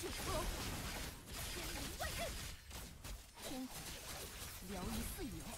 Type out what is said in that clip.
阵恶火，天灵万刃，天火，燎于四野。